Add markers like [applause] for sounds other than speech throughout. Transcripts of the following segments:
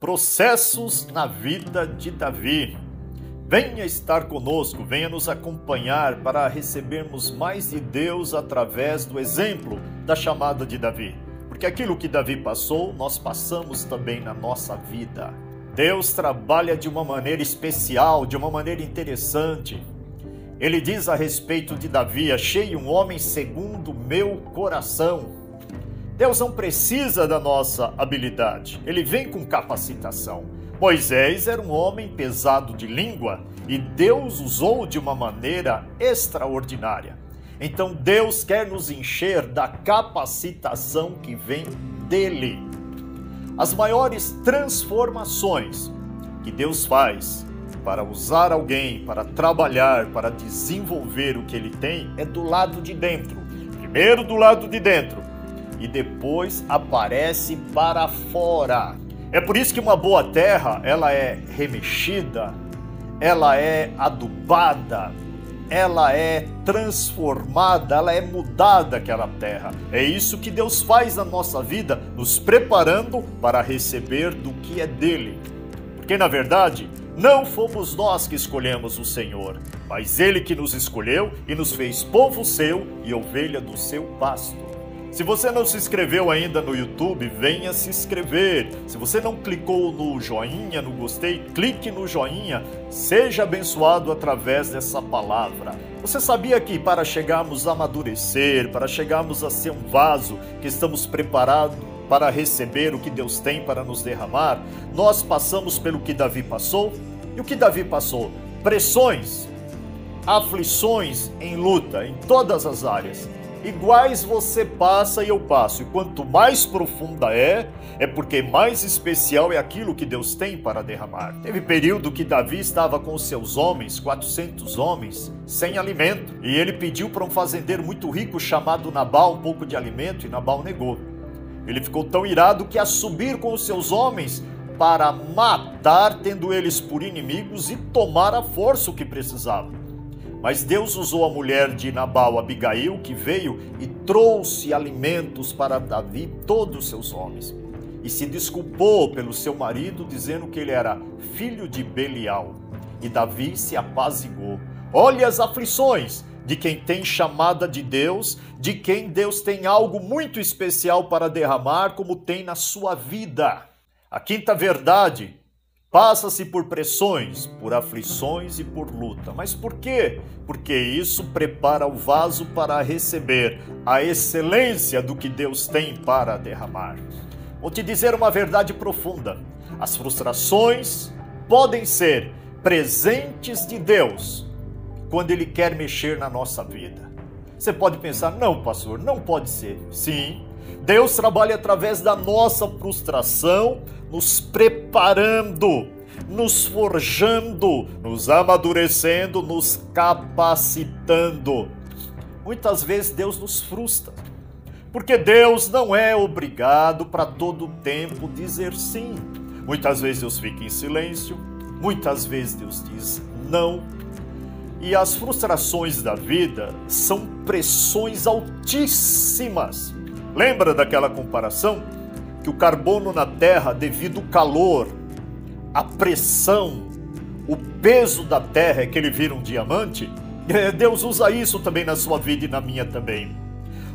Processos na vida de Davi. Venha estar conosco, venha nos acompanhar para recebermos mais de Deus através do exemplo da chamada de Davi. Porque aquilo que Davi passou, nós passamos também na nossa vida. Deus trabalha de uma maneira especial, de uma maneira interessante. Ele diz a respeito de Davi: Achei um homem segundo meu coração Deus não precisa da nossa habilidade, ele vem com capacitação. Moisés era um homem pesado de língua e Deus usou de uma maneira extraordinária. Então Deus quer nos encher da capacitação que vem dele. As maiores transformações que Deus faz para usar alguém, para trabalhar, para desenvolver o que ele tem, é do lado de dentro. Primeiro do lado de dentro, e depois aparece para fora. É por isso que uma boa terra, ela é remexida, ela é adubada, ela é transformada, ela é mudada aquela terra. É isso que Deus faz na nossa vida, nos preparando para receber do que é dele. Porque na verdade, não fomos nós que escolhemos o Senhor, mas ele que nos escolheu e nos fez povo seu e ovelha do seu pasto. Se você não se inscreveu ainda no YouTube, venha se inscrever. Se você não clicou no joinha, no gostei, clique no joinha. Seja abençoado através dessa palavra. Você sabia que para chegarmos a amadurecer, para chegarmos a ser um vaso que estamos preparados para receber o que Deus tem para nos derramar, nós passamos pelo que Davi passou? E o que Davi passou? Pressões, aflições em luta em todas as áreas iguais você passa e eu passo. E quanto mais profunda é, é porque mais especial é aquilo que Deus tem para derramar. Teve período que Davi estava com seus homens, 400 homens, sem alimento. E ele pediu para um fazendeiro muito rico chamado Nabal um pouco de alimento e Nabal negou. Ele ficou tão irado que a subir com os seus homens para matar, tendo eles por inimigos e tomar a força o que precisava. Mas Deus usou a mulher de Nabal, Abigail, que veio e trouxe alimentos para Davi e todos os seus homens. E se desculpou pelo seu marido, dizendo que ele era filho de Belial. E Davi se apazigou. Olha as aflições de quem tem chamada de Deus, de quem Deus tem algo muito especial para derramar, como tem na sua vida. A quinta verdade Passa-se por pressões, por aflições e por luta. Mas por quê? Porque isso prepara o vaso para receber a excelência do que Deus tem para derramar. Vou te dizer uma verdade profunda: as frustrações podem ser presentes de Deus quando Ele quer mexer na nossa vida. Você pode pensar, não, pastor, não pode ser. Sim, Deus trabalha através da nossa frustração, nos preparando, nos forjando, nos amadurecendo, nos capacitando. Muitas vezes Deus nos frustra, porque Deus não é obrigado para todo tempo dizer sim. Muitas vezes Deus fica em silêncio, muitas vezes Deus diz não. E as frustrações da vida são pressões altíssimas Lembra daquela comparação? Que o carbono na Terra, devido ao calor, a pressão, o peso da Terra é que ele vira um diamante? [laughs] É, Deus usa isso também na sua vida e na minha também.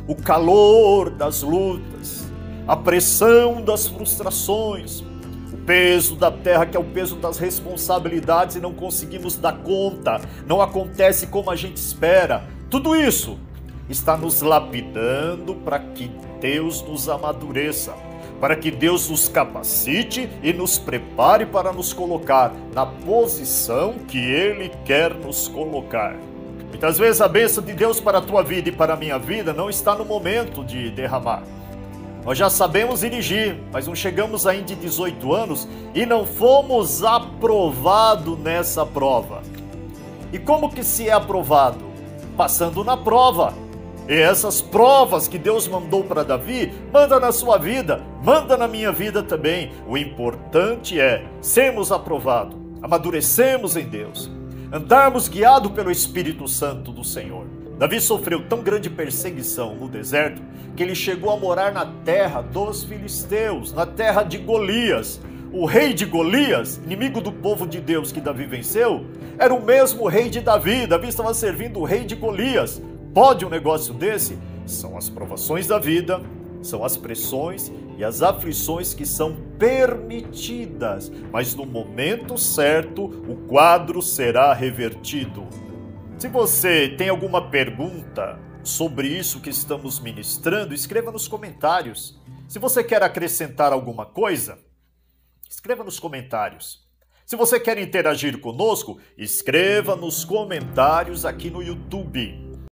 O calor das lutas, a pressão das frustrações, o peso da terra, que é o peso das responsabilidades e não conseguimos dar conta, não acontece como a gente espera. Tudo isso está nos lapidando para que Deus nos amadureça, para que Deus nos capacite e nos prepare para nos colocar na posição que Ele quer nos colocar. Muitas vezes a bênção de Deus para a tua vida e para a minha vida não está no momento de derramar. Nós já sabemos dirigir, mas não chegamos ainda de 18 anos e não fomos aprovados nessa prova. E como que se é aprovado? Passando na prova. E essas provas que Deus mandou para Davi, manda na sua vida, manda na minha vida também. O importante é sermos aprovados, amadurecemos em Deus, andarmos guiados pelo Espírito Santo do Senhor. Davi sofreu tão grande perseguição no deserto que ele chegou a morar na terra dos filisteus, na terra de Golias, o rei de Golias, inimigo do povo de Deus que Davi venceu, era o mesmo rei de Davi. Davi estava servindo o rei de Golias. Pode um negócio desse? São as provações da vida, são as pressões e as aflições que são permitidas, mas no momento certo o quadro será revertido. Se você tem alguma pergunta sobre isso que estamos ministrando, escreva nos comentários. Se você quer acrescentar alguma coisa, escreva nos comentários. Se você quer interagir conosco, escreva nos comentários aqui no YouTube.